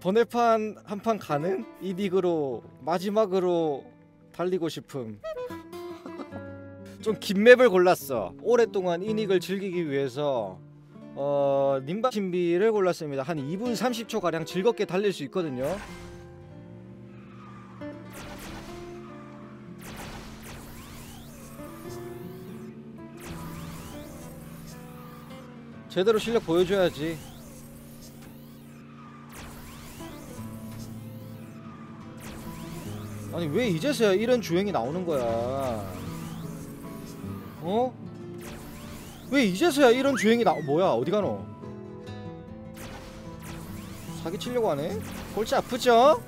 번외판 한 판 가는 이 닉으로 마지막으로 달리고 싶음. 좀 긴 맵을 골랐어. 오랫동안 이 닉을 즐기기 위해서 어 님바 신비를 골랐습니다. 한 2분 30초 가량 즐겁게 달릴 수 있거든요. 제대로 실력 보여줘야지. 아니 왜 이제서야 이런 주행이 나오는 거야? 어? 왜 이제서야 이런 주행이 나? 뭐야 어디 가노? 사기 치려고 하네? 골치 아프죠?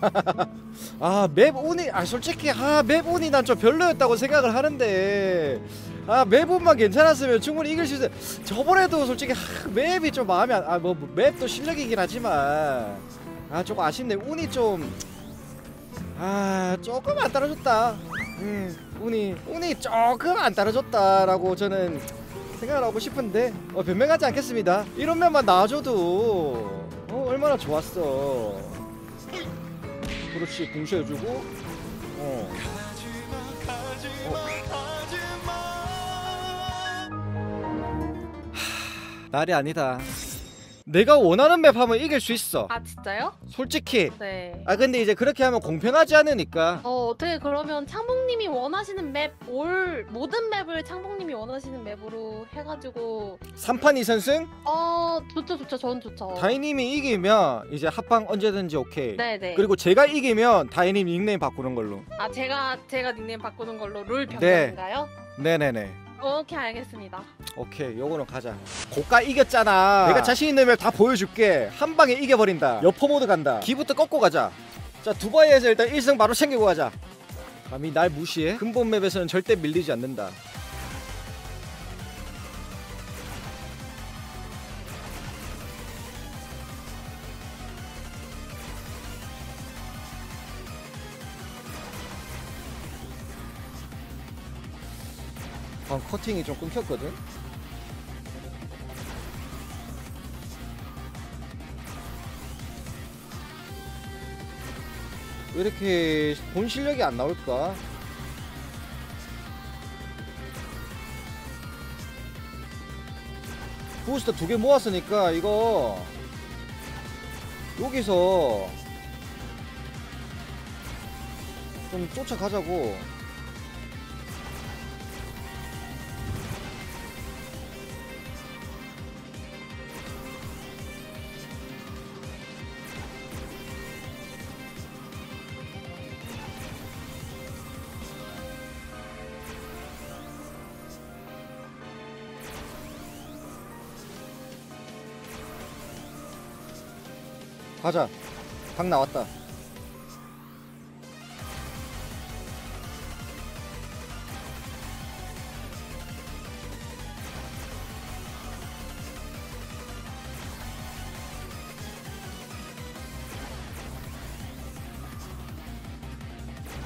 아 맵 운이 아 솔직히 아 맵 운이 난 좀 별로였다고 생각을 하는데 아 맵운만 괜찮았으면 충분히 이길 수 있어. 저번에도 솔직히 하, 맵이 좀 마음에 안아뭐 맵도 실력이긴 하지만 아 조금 아쉽네 운이 좀 아 조금 안 따라줬다. 음 운이 운이 조금 안 따라줬다라고 저는 생각을 하고 싶은데 어, 변명하지 않겠습니다. 이런 면만 나와줘도 어, 얼마나 좋았어. 그렇지 공시해주고 어. 날이 아니다. 내가 원하는 맵 하면 이길 수 있어. 아 진짜요? 솔직히. 네. 아 근데 이제 그렇게 하면 공평하지 않으니까. 어 어떻게 그러면 창봉님이 원하시는 맵 올 모든 맵을 창봉님이 원하시는 맵으로 해가지고 3판 2선승 어 좋죠 좋죠 저는 좋죠. 다이님이 이기면 이제 합방 언제든지 오케이. 네네. 그리고 제가 이기면 다이님 닉네임 바꾸는 걸로. 아 제가 제가 닉네임 바꾸는 걸로 룰 네. 변경인가요? 네네네. 오케이 알겠습니다. 오케이 요거는 가자. 고가 이겼잖아. 내가 자신 있는 맵 다 보여줄게. 한 방에 이겨버린다. 여포 모드 간다. 기부터 꺾고 가자. 자 두바이에서 일단 1승 바로 챙기고 가자. 감히 날 무시해? 근본 맵에서는 절대 밀리지 않는다 방 커팅이 좀 끊겼거든 왜 이렇게 본 실력이 안 나올까? 부스터 두 개 모았으니까 이거 여기서 좀 쫓아가자고 가자 방 나왔다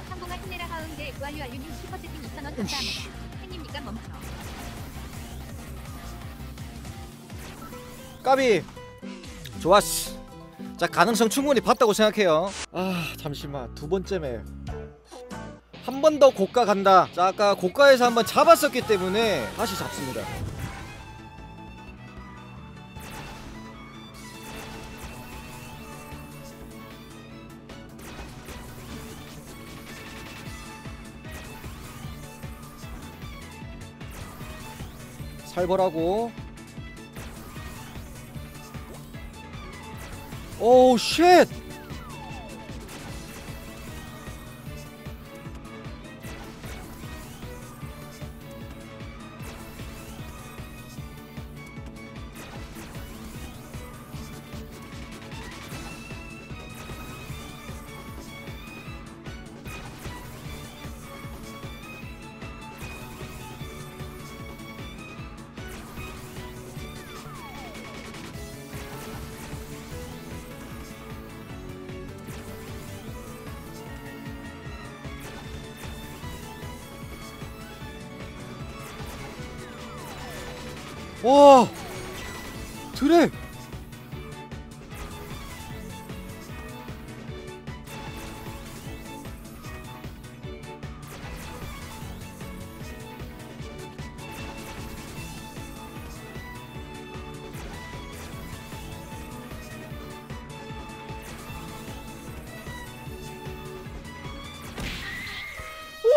성공한 힘내라 가운데 완료 알류님 슈퍼채팅 2,000원 감사합니다. 으이씨. 팬입니까 멈춰. 까비 좋았어 자 가능성 충분히 봤다고 생각해요. 아 잠시만. 두 번째 맵 한 번 더 고가 간다. 자 아까 고가에서 한번 잡았었기 때문에 다시 잡습니다. 살벌하고 오우 와 드랙.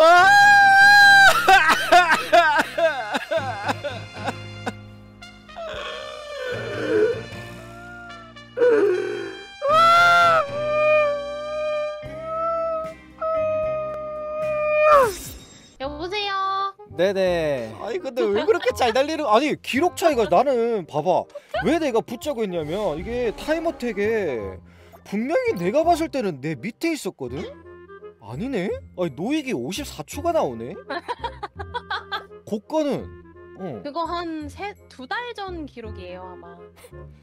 와! 네네. 아니 근데 왜 그렇게 잘 달리는? 아니 기록 차이가 나는 봐봐. 왜 내가 붙자고 했냐면 이게 타임어택에 분명히 내가 봤을 때는 내 밑에 있었거든. 아니네. 아니 노익이 54초가 나오네. 고가는 어 그거 한 세 두 달 전 기록이에요 아마.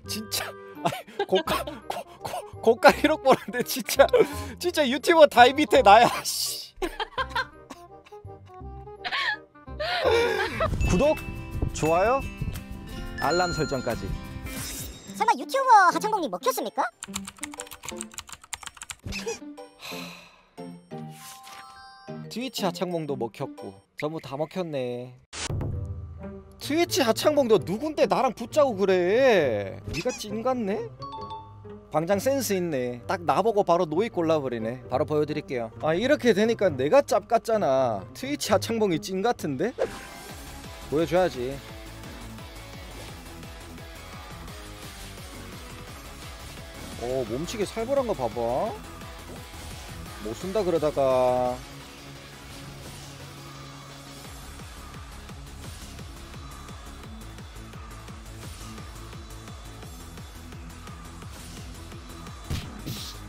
진짜 아니 고가 고, 고, 고가 기록 보는데 진짜 진짜 유튜버 다이 밑에 나야. 씨. 구독 좋아요 알람 설정까지. 설마 유튜버 하창봉님 먹혔습니까? 트위치 하창봉도 먹혔고 전부 다 먹혔네 트위치 하창봉도 누군데 나랑 붙자고 그래 니가 찐 같네? 방장 센스 있네. 딱 나보고 바로 노이 골라버리네. 바로 보여드릴게요. 아 이렇게 되니까 내가 짭 같잖아. 트위치 하창봉이 찐 같은데? 보여줘야지. 오 몸치기 살벌한 거 봐봐. 못 쓴다 그러다가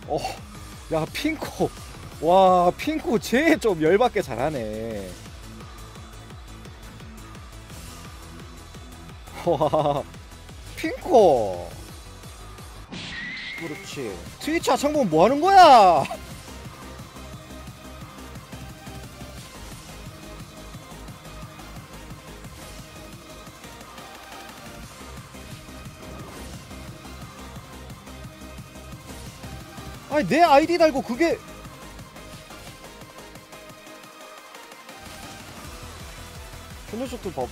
어, 야 핑코, 와 핑코 쟤 좀 열받게 잘하네. 와, 핑코. 그렇지. 트위치 하창봉 뭐 하는 거야? 아니 내 아이디 달고 그게 저 녀석들 봐봐.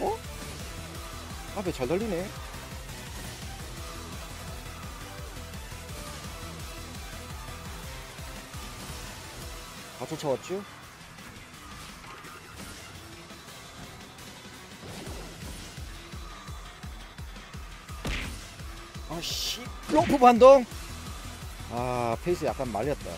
앞에 잘 달리네. 다 쫓아왔죠? 아씨. 롱프 반동 아 페이스 약간 말렸다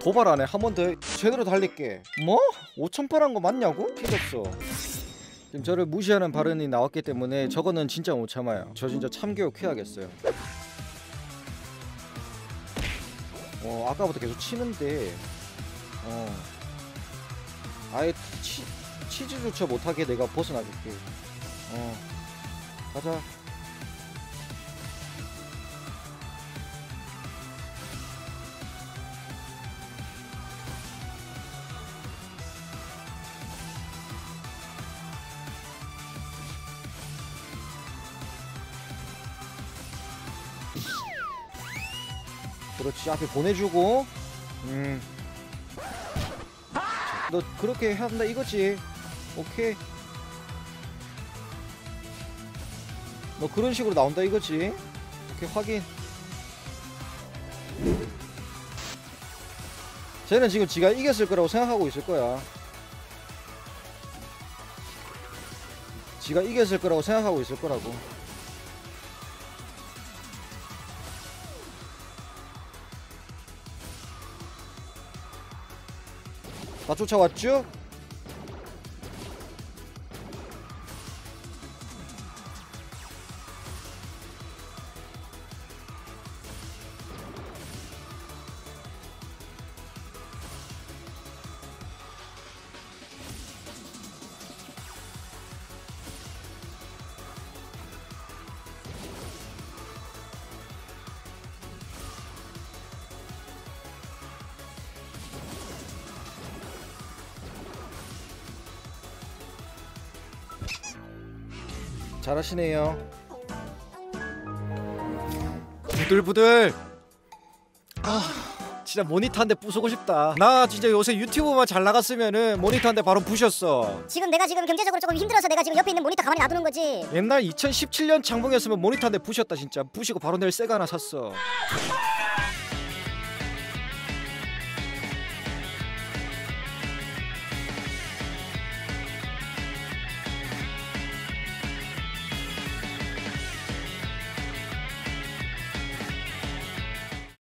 도발하네 한번 더 제대로 달릴게 뭐? 5천팔 한거 맞냐고? 필요 없어 지금 저를 무시하는 발언이 나왔기 때문에 저거는 진짜 못 참아요. 저 진짜 참교육 해야겠어요. 어 아까부터 계속 치는데 어 아예 치, 치즈조차 못하게 내가 벗어나줄게. 어 가자. 그렇지. 앞에 보내주고. 음. 너 그렇게 한다 이거지. 오케이. 너 그런 식으로 나온다 이거지. 오케이 확인. 쟤는 지금 지가 이겼을 거라고 생각하고 있을 거야. 지가 이겼을 거라고 생각하고 있을 거라고 다 쫓아왔죠? 잘하시네요. 부들부들. 진짜 모니터 한 대 부수고 싶다. 나 진짜 요새 유튜브만 잘 나갔으면은 모니터 한 대 바로 부셨어. 지금 내가 지금 경제적으로 조금 힘들어서 내가 지금 옆에 있는 모니터 가만히 놔두는 거지. 옛날 2017년 창봉이었으면 모니터 한 대 부셨다 진짜. 부시고 바로 내일 새거 하나 샀어